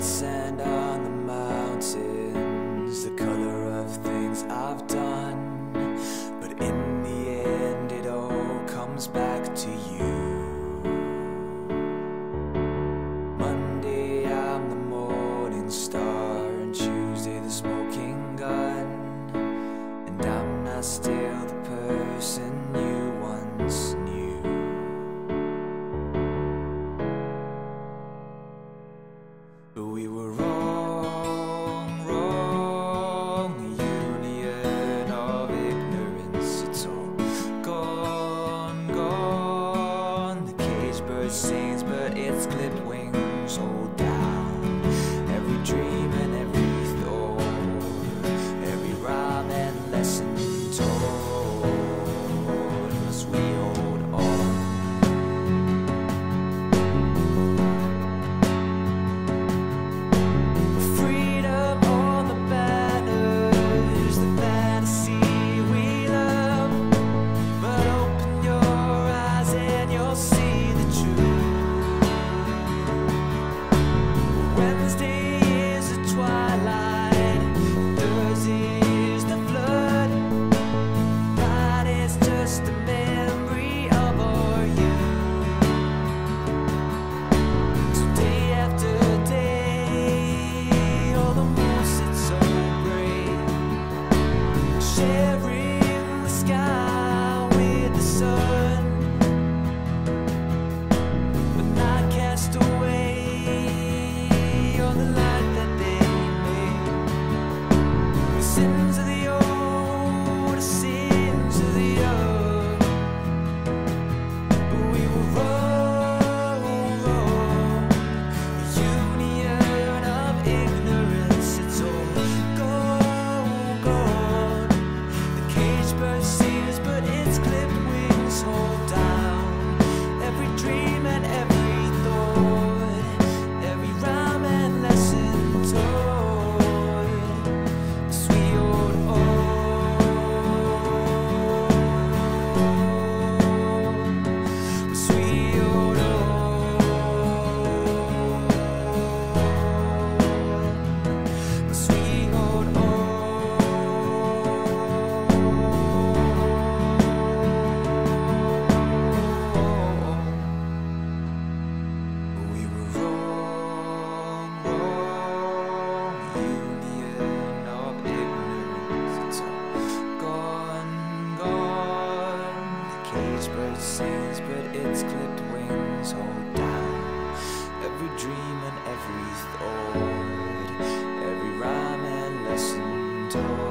white sand on the mountains, the color of things I've done. But in the end, it all comes back to you. Monday, I'm the morning star, and Tuesday, the smoking gun. And I'm not still. Share. door.